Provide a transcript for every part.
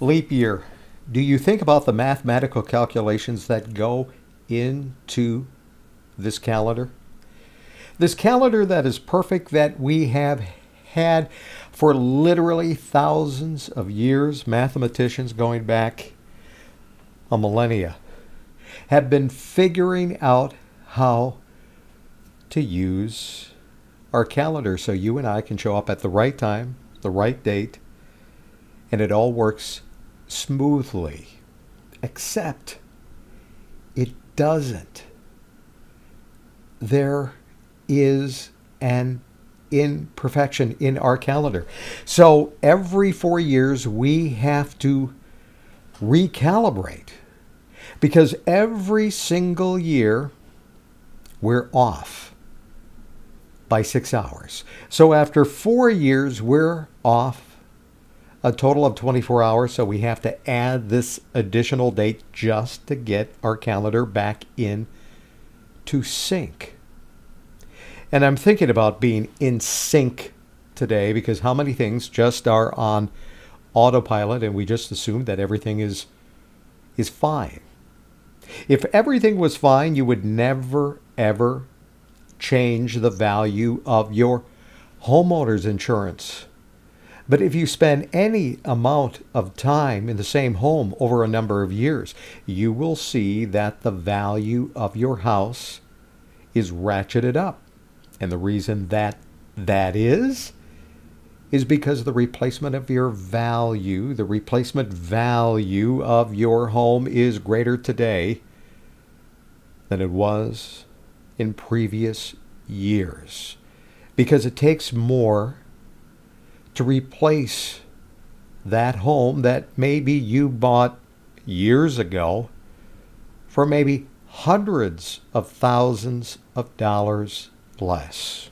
leap year, do you think about the mathematical calculations that go into this calendar? This calendar that is perfect that we have had for literally thousands of years, mathematicians going back a millennia have been figuring out how to use our calendar so you and I can show up at the right time, the right date, and it all works smoothly. Except it doesn't. There is an imperfection in our calendar. So every four years, we have to recalibrate because every single year we're off by six hours. So after four years, we're off a total of 24 hours. So we have to add this additional date just to get our calendar back in to sync. And I'm thinking about being in sync today because how many things just are on autopilot and we just assume that everything is is fine. If everything was fine, you would never ever change the value of your homeowner's insurance. But if you spend any amount of time in the same home over a number of years, you will see that the value of your house is ratcheted up. And the reason that that is, is because the replacement of your value, the replacement value of your home is greater today than it was in previous years. Because it takes more to replace that home that maybe you bought years ago for maybe hundreds of thousands of dollars less.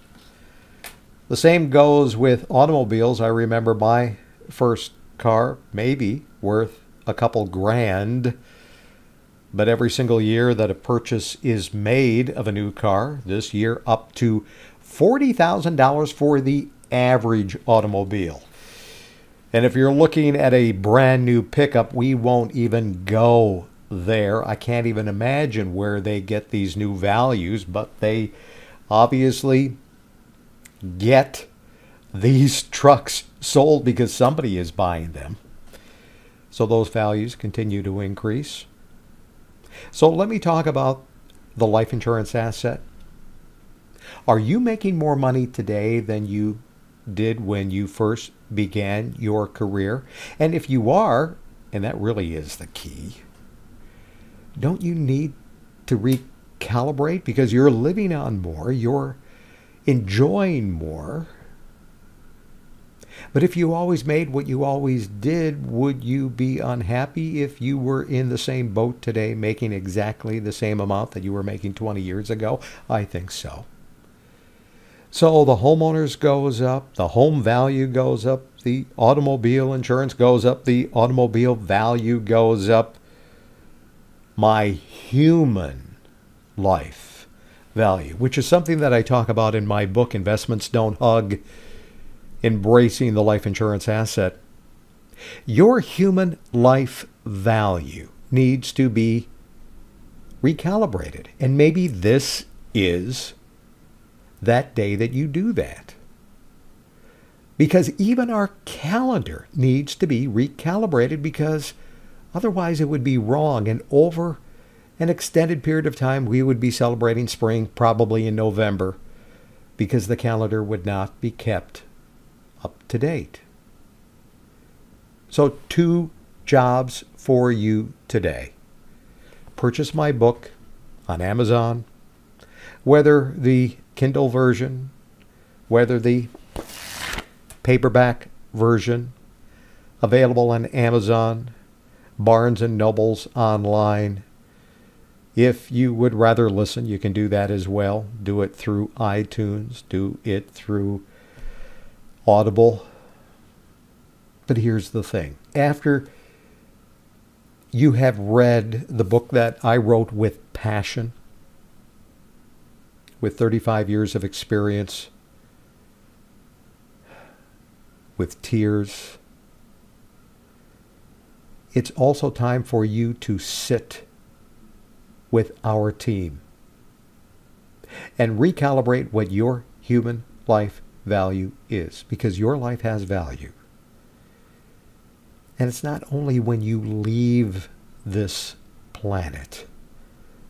The same goes with automobiles. I remember my first car, maybe worth a couple grand. But every single year that a purchase is made of a new car, this year up to $40,000 for the average automobile. And if you're looking at a brand new pickup, we won't even go there. I can't even imagine where they get these new values, but they obviously get these trucks sold because somebody is buying them. So those values continue to increase. So let me talk about the life insurance asset. Are you making more money today than you did when you first began your career? And if you are, and that really is the key, don't you need to recalibrate because you're living on more, you're enjoying more? But if you always made what you always did, would you be unhappy if you were in the same boat today making exactly the same amount that you were making 20 years ago? I think so. So the homeowners goes up, the home value goes up, the automobile insurance goes up, the automobile value goes up. My human life value, which is something that I talk about in my book, Investments Don't Hug Embracing the Life Insurance Asset. Your human life value needs to be recalibrated. And maybe this is that day that you do that. Because even our calendar needs to be recalibrated because otherwise it would be wrong. And over an extended period of time, we would be celebrating spring probably in November because the calendar would not be kept up to date. So, two jobs for you today. Purchase my book on Amazon, whether the Kindle version, whether the paperback version, available on Amazon, Barnes and Nobles online. If you would rather listen, you can do that as well. Do it through iTunes, do it through Audible. But here's the thing after you have read the book that I wrote with passion, with 35 years of experience, with tears, it's also time for you to sit with our team and recalibrate what your human life value is because your life has value. And it's not only when you leave this planet,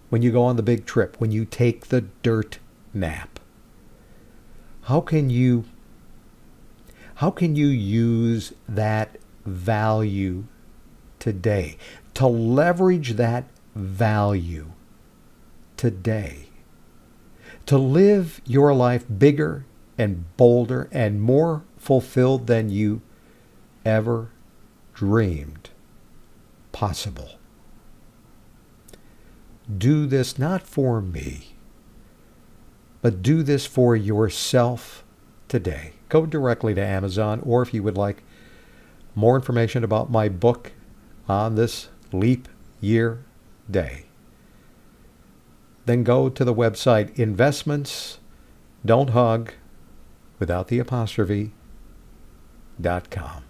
when you go on the big trip, when you take the dirt nap. How can you how can you use that value today to leverage that value today to live your life bigger and bolder and more fulfilled than you ever dreamed possible. Do this not for me, but do this for yourself today. Go directly to Amazon, or if you would like more information about my book on this leap year day, then go to the website investments don't hug without the apostrophe dot com.